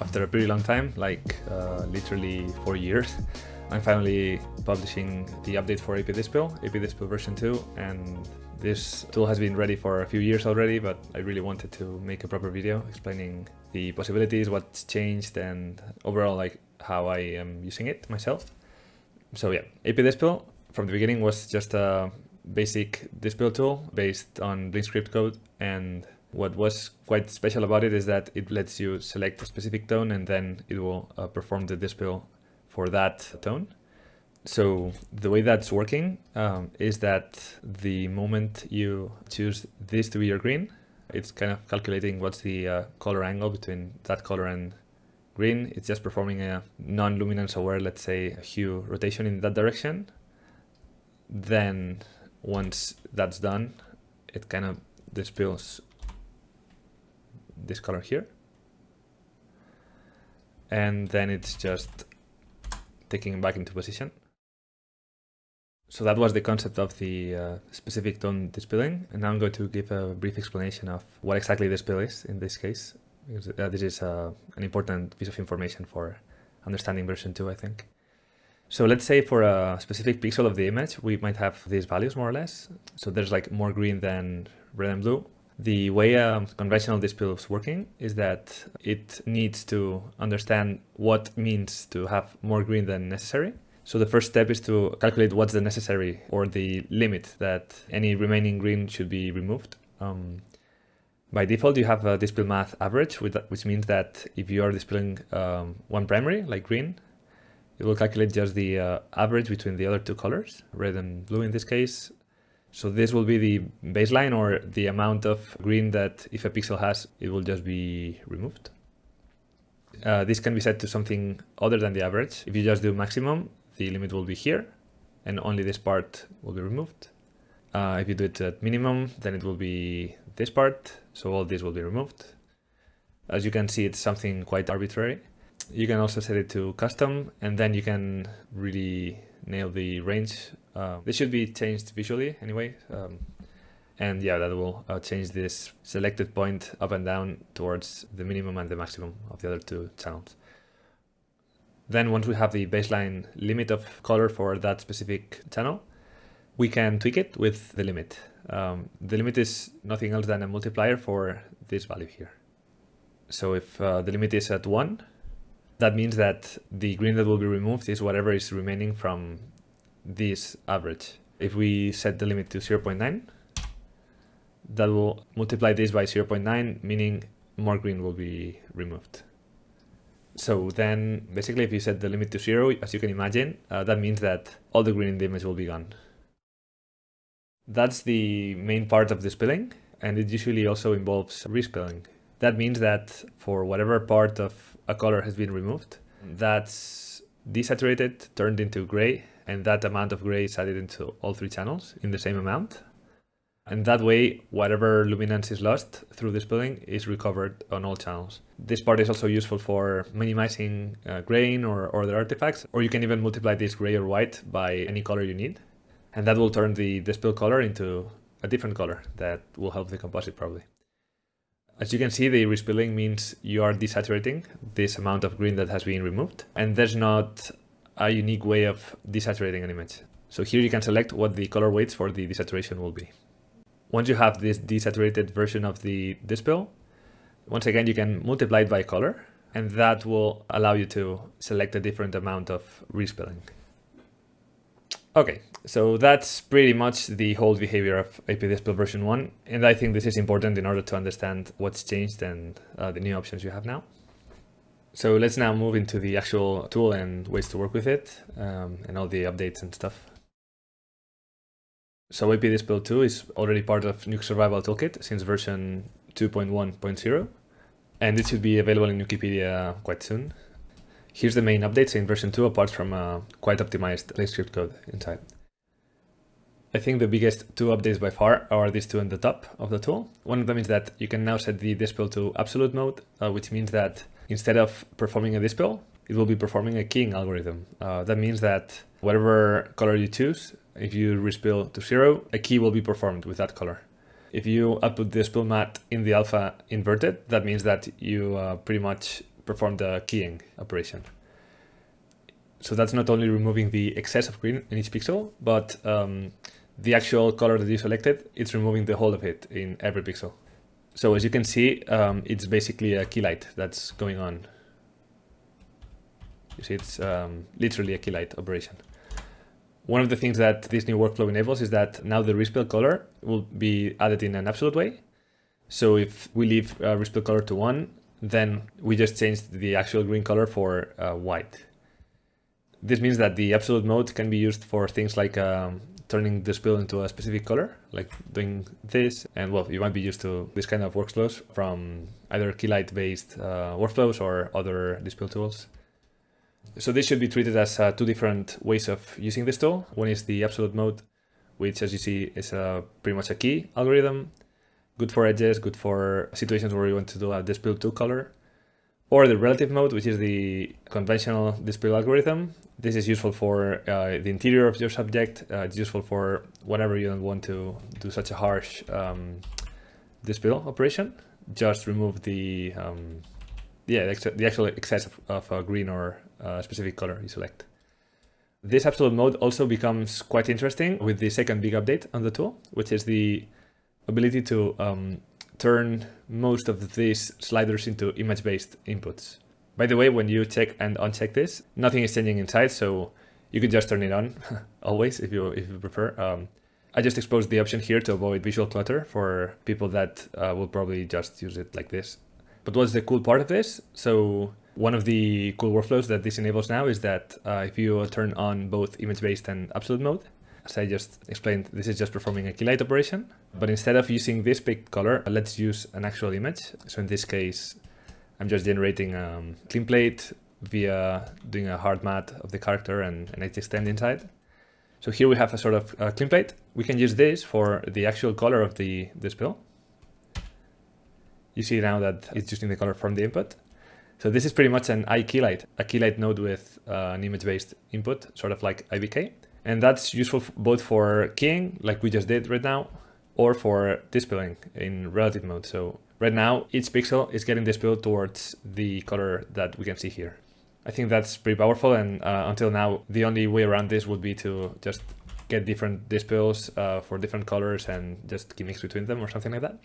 after a pretty long time, like uh, literally four years, I'm finally publishing the update for AP Despill, AP Despill version 2, and this tool has been ready for a few years already, but I really wanted to make a proper video explaining the possibilities, what's changed, and overall like how I am using it myself. So yeah, AP Despill from the beginning was just a basic Despill tool based on Blink script code and what was quite special about it is that it lets you select a specific tone and then it will uh, perform the despill for that tone. So the way that's working um, is that the moment you choose this to be your green, it's kind of calculating what's the uh, color angle between that color and green. It's just performing a non-luminance aware, let's say, hue rotation in that direction. Then once that's done, it kind of despills this color here. And then it's just taking back into position. So that was the concept of the uh, specific tone despilling. And now I'm going to give a brief explanation of what exactly this despill is in this case, because uh, this is uh, an important piece of information for understanding version 2, I think. So let's say for a specific pixel of the image, we might have these values more or less. So there's like more green than red and blue. The way a conventional despill is working is that it needs to understand what means to have more green than necessary. So the first step is to calculate what's the necessary or the limit that any remaining green should be removed. Um, by default, you have a despill math average, which means that if you are displaying um, one primary, like green, it will calculate just the uh, average between the other two colors, red and blue in this case, so this will be the baseline or the amount of green that if a pixel has, it will just be removed. Uh, this can be set to something other than the average. If you just do maximum, the limit will be here and only this part will be removed. Uh, if you do it at minimum, then it will be this part. So all this will be removed. As you can see, it's something quite arbitrary. You can also set it to custom and then you can really nail the range uh, this should be changed visually anyway. Um, and yeah, that will uh, change this selected point up and down towards the minimum and the maximum of the other two channels. Then once we have the baseline limit of color for that specific channel, we can tweak it with the limit. Um, the limit is nothing else than a multiplier for this value here. So if uh, the limit is at 1, that means that the green that will be removed is whatever is remaining from this average. If we set the limit to 0.9, that will multiply this by 0.9, meaning more green will be removed. So then basically if you set the limit to zero, as you can imagine, uh, that means that all the green in the image will be gone. That's the main part of the spilling, and it usually also involves respilling. That means that for whatever part of a color has been removed, that's desaturated, turned into gray, and that amount of gray is added into all three channels in the same amount. And that way, whatever luminance is lost through despilling is recovered on all channels. This part is also useful for minimizing uh, grain or, or other artifacts, or you can even multiply this gray or white by any color you need. And that will turn the despill color into a different color that will help the composite probably. As you can see, the respilling means you are desaturating this amount of green that has been removed. And there's not a unique way of desaturating an image. So here you can select what the color weights for the desaturation will be. Once you have this desaturated version of the despill, once again you can multiply it by color and that will allow you to select a different amount of respilling. Okay, so that's pretty much the whole behavior of AP Despill version 1 and I think this is important in order to understand what's changed and uh, the new options you have now. So let's now move into the actual tool and ways to work with it um, and all the updates and stuff. So AP Despill 2 is already part of Nuke Survival Toolkit since version 2.1.0 and it should be available in Nukepedia quite soon. Here's the main updates in version 2 apart from a quite optimized Blink script code inside. I think the biggest two updates by far are these two in the top of the tool. One of them is that you can now set the despill to absolute mode, uh, which means that instead of performing a despill, it will be performing a keying algorithm. Uh, that means that whatever color you choose, if you respill to zero, a key will be performed with that color. If you output the spill matte in the alpha inverted, that means that you uh, pretty much perform the keying operation. So that's not only removing the excess of green in each pixel, but um, the actual color that you selected, it's removing the whole of it in every pixel. So as you can see, um, it's basically a key light that's going on. You see, it's um, literally a key light operation. One of the things that this new workflow enables is that now the respill color will be added in an absolute way. So if we leave uh, respill color to one, then we just change the actual green color for uh, white. This means that the absolute mode can be used for things like um, turning the spill into a specific color, like doing this. And well, you might be used to this kind of workflows from either keylight based uh, workflows or other despill tools. So this should be treated as uh, two different ways of using this tool. One is the absolute mode, which as you see is uh, pretty much a key algorithm, good for edges, good for situations where you want to do a despill to color. Or the relative mode, which is the conventional despill algorithm. This is useful for uh, the interior of your subject. Uh, it's useful for whenever you don't want to do such a harsh um, despill operation. Just remove the um, yeah the actual excess of, of uh, green or uh, specific color you select. This absolute mode also becomes quite interesting with the second big update on the tool, which is the ability to um, turn most of these sliders into image-based inputs. By the way, when you check and uncheck this, nothing is changing inside, so you can just turn it on always if you if you prefer. Um, I just exposed the option here to avoid visual clutter for people that uh, will probably just use it like this. But what's the cool part of this? So one of the cool workflows that this enables now is that uh, if you turn on both image-based and absolute mode, as I just explained, this is just performing a keylight operation. But instead of using this picked color, let's use an actual image. So in this case, I'm just generating a um, clean plate via doing a hard matte of the character and an extend inside. So here we have a sort of uh, clean plate. We can use this for the actual color of the, the spill. You see now that it's using the color from the input. So this is pretty much an iKeylight, a keylight node with uh, an image-based input, sort of like IBK. And that's useful both for keying, like we just did right now, or for despilling in relative mode. So right now, each pixel is getting dispelled towards the color that we can see here. I think that's pretty powerful. And uh, until now, the only way around this would be to just get different despills uh, for different colors and just mix between them or something like that.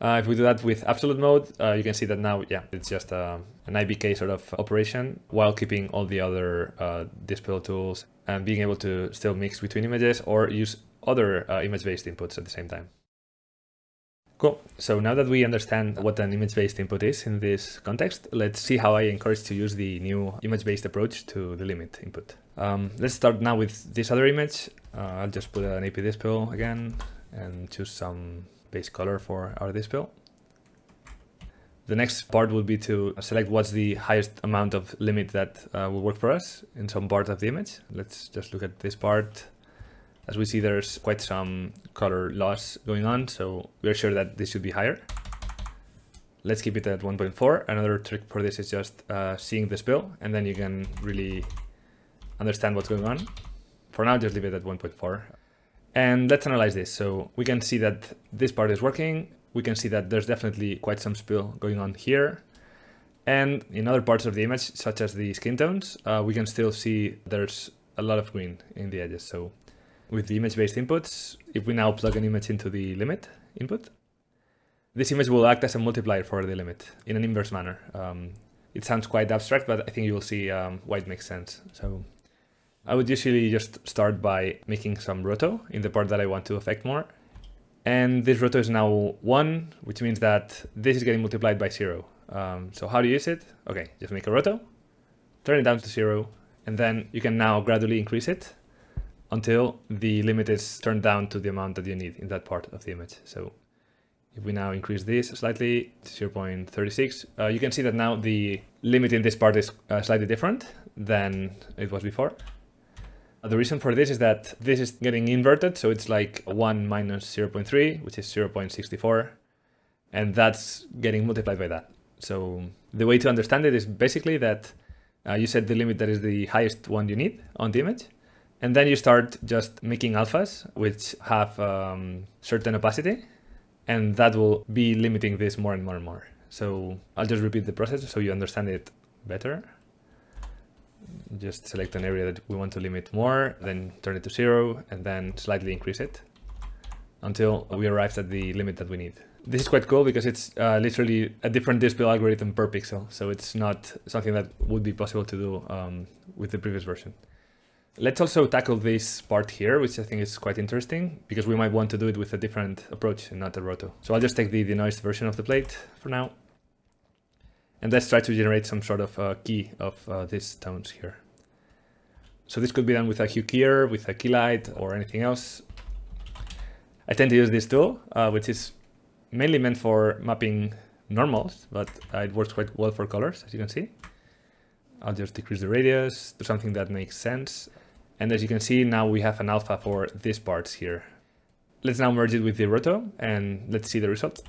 Uh, if we do that with absolute mode, uh, you can see that now, yeah, it's just uh, an IBK sort of operation while keeping all the other uh, despill tools and being able to still mix between images or use other uh, image-based inputs at the same time. Cool. So now that we understand what an image-based input is in this context, let's see how I encourage to use the new image-based approach to the limit input. Um, let's start now with this other image. I'll just put an AP Despill again and choose some base color for our despill. The next part would be to select what's the highest amount of limit that uh, will work for us in some part of the image. Let's just look at this part. As we see, there's quite some color loss going on, so we're sure that this should be higher. Let's keep it at 1.4. Another trick for this is just uh, seeing the spill, and then you can really understand what's going on. For now, just leave it at 1.4. And let's analyze this. So we can see that this part is working. We can see that there's definitely quite some spill going on here. And in other parts of the image, such as the skin tones, uh, we can still see there's a lot of green in the edges. So with the image-based inputs, if we now plug an image into the limit input, this image will act as a multiplier for the limit in an inverse manner. Um, it sounds quite abstract, but I think you will see um, why it makes sense. So I would usually just start by making some roto in the part that I want to affect more. And this roto is now one, which means that this is getting multiplied by zero. Um, so how do you use it? Okay, just make a roto, turn it down to zero, and then you can now gradually increase it until the limit is turned down to the amount that you need in that part of the image. So if we now increase this slightly to 0.36, uh, you can see that now the limit in this part is uh, slightly different than it was before. The reason for this is that this is getting inverted, so it's like 1 minus 0.3, which is 0.64, and that's getting multiplied by that. So the way to understand it is basically that uh, you set the limit that is the highest one you need on the image, and then you start just making alphas, which have um, certain opacity, and that will be limiting this more and more and more. So I'll just repeat the process so you understand it better. Just select an area that we want to limit more, then turn it to zero, and then slightly increase it until we arrive at the limit that we need. This is quite cool because it's uh, literally a different despill algorithm per pixel. So it's not something that would be possible to do um, with the previous version. Let's also tackle this part here, which I think is quite interesting because we might want to do it with a different approach and not a roto. So I'll just take the denoised version of the plate for now. And let's try to generate some sort of uh, key of uh, these tones here. So this could be done with a hue keyer, with a key light or anything else. I tend to use this tool, uh, which is mainly meant for mapping normals, but uh, it works quite well for colors, as you can see. I'll just decrease the radius to something that makes sense. And as you can see, now we have an alpha for these parts here. Let's now merge it with the roto and let's see the result.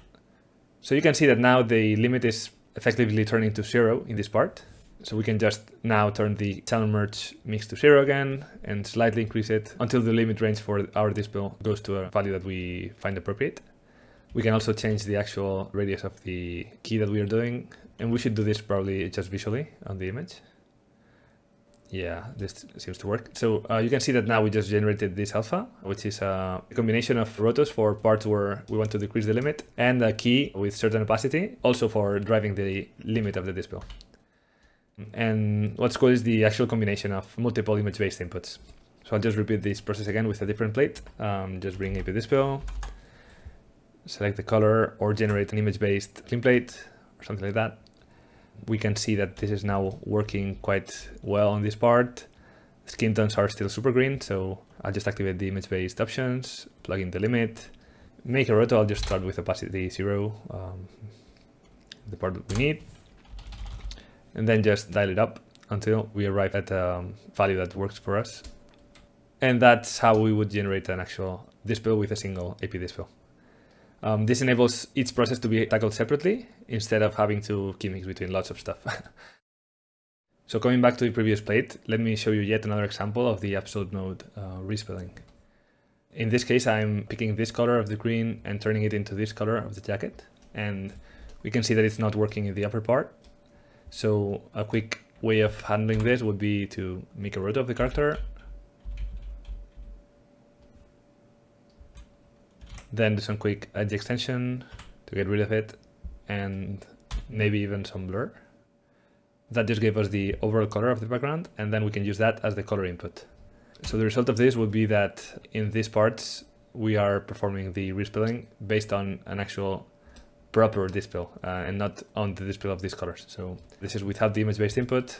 So you can see that now the limit is effectively turning to zero in this part. So we can just now turn the channel merge mix to zero again and slightly increase it until the limit range for our despill goes to a value that we find appropriate. We can also change the actual radius of the key that we are doing. And we should do this probably just visually on the image. Yeah, this seems to work. So uh, you can see that now we just generated this alpha, which is a combination of rotos for parts where we want to decrease the limit and a key with certain opacity, also for driving the limit of the despill. And what's cool is the actual combination of multiple image-based inputs. So I'll just repeat this process again with a different plate. Um, just bring AP Despill, select the color or generate an image-based clean plate or something like that. We can see that this is now working quite well on this part. Skin tones are still super green, so I'll just activate the image-based options, plug in the limit, make a roto, I'll just start with opacity zero, um, the part that we need, and then just dial it up until we arrive at a value that works for us. And that's how we would generate an actual despill with a single AP Despill. Um, this enables each process to be tackled separately instead of having to mix between lots of stuff. so coming back to the previous plate, let me show you yet another example of the absolute mode uh, respilling. In this case, I'm picking this color of the green and turning it into this color of the jacket. And we can see that it's not working in the upper part. So a quick way of handling this would be to make a roto of the character Then do some quick edge extension to get rid of it and maybe even some blur. That just gave us the overall color of the background and then we can use that as the color input. So the result of this would be that in these parts we are performing the respilling based on an actual proper despill uh, and not on the despill of these colors. So this is without the image-based input.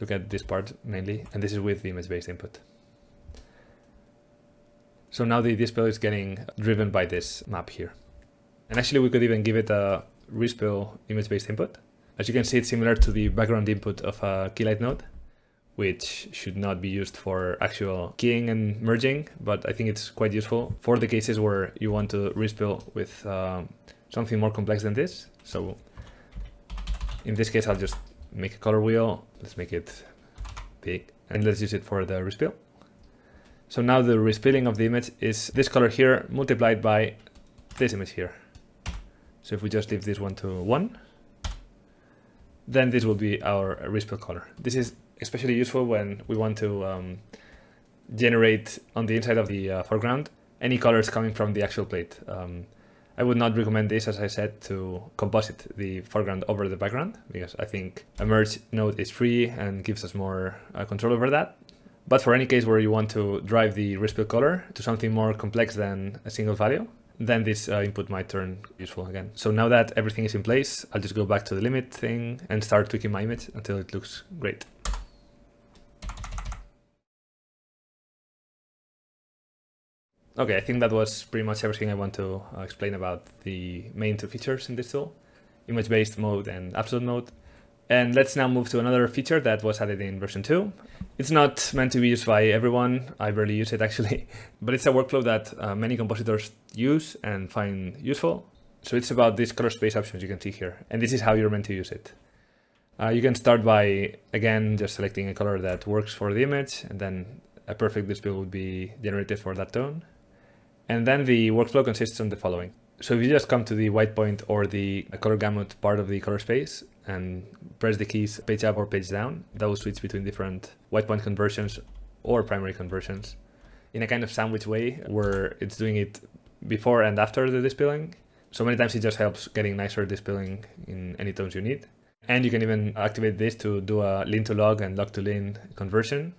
Look at this part mainly, and this is with the image-based input. So now the despill is getting driven by this map here. And actually we could even give it a respill image-based input. As you can see, it's similar to the background input of a keylight node, which should not be used for actual keying and merging, but I think it's quite useful for the cases where you want to respill with uh, something more complex than this. So in this case, I'll just make a color wheel. Let's make it big and let's use it for the respill. So now the respilling of the image is this color here multiplied by this image here. So if we just leave this one to one, then this will be our respill color. This is especially useful when we want to um, generate on the inside of the uh, foreground any colors coming from the actual plate. Um, I would not recommend this, as I said, to composite the foreground over the background, because I think a merge node is free and gives us more uh, control over that. But for any case where you want to drive the respill color to something more complex than a single value, then this uh, input might turn useful again. So now that everything is in place, I'll just go back to the limit thing and start tweaking my image until it looks great. Okay, I think that was pretty much everything I want to uh, explain about the main two features in this tool, image-based mode and absolute mode. And let's now move to another feature that was added in version 2. It's not meant to be used by everyone, I barely use it actually, but it's a workflow that uh, many compositors use and find useful. So it's about these color space options you can see here, and this is how you're meant to use it. Uh, you can start by, again, just selecting a color that works for the image, and then a perfect despill would be generated for that tone. And then the workflow consists on the following. So if you just come to the white point or the color gamut part of the color space and press the keys page up or page down, that will switch between different white point conversions or primary conversions in a kind of sandwich way where it's doing it before and after the despilling. So many times it just helps getting nicer despilling in any tones you need. And you can even activate this to do a lin to log and log to lin conversion.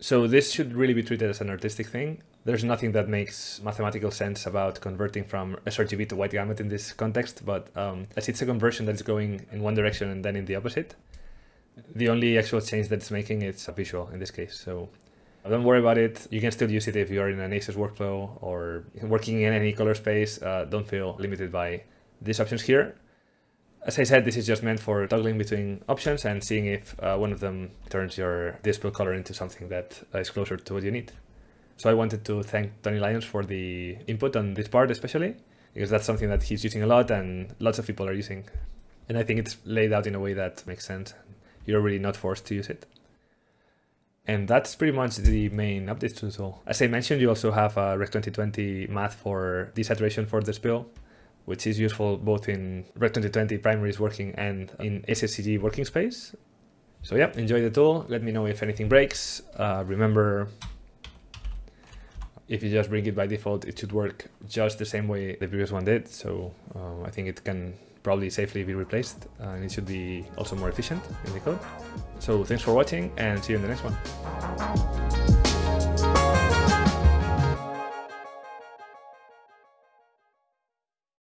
So this should really be treated as an artistic thing. There's nothing that makes mathematical sense about converting from sRGB to wide gamut in this context, but um, as it's a conversion that's going in one direction and then in the opposite, the only actual change that it's making is a visual in this case. So don't worry about it. You can still use it if you're in an ACES workflow or working in any color space. Uh, don't feel limited by these options here. As I said, this is just meant for toggling between options and seeing if uh, one of them turns your despill color into something that is closer to what you need. So I wanted to thank Tony Lyons for the input on this part especially, because that's something that he's using a lot and lots of people are using. And I think it's laid out in a way that makes sense. You're really not forced to use it. And that's pretty much the main updates to the tool. As I mentioned, you also have a Rec 2020 math for desaturation for the spill, which is useful both in Rec 2020 primaries working and in ACES-CG working space. So yeah, enjoy the tool. Let me know if anything breaks. Uh, remember, if you just bring it by default, it should work just the same way the previous one did. So uh, I think it can probably safely be replaced and it should be also more efficient in the code. So thanks for watching and see you in the next one.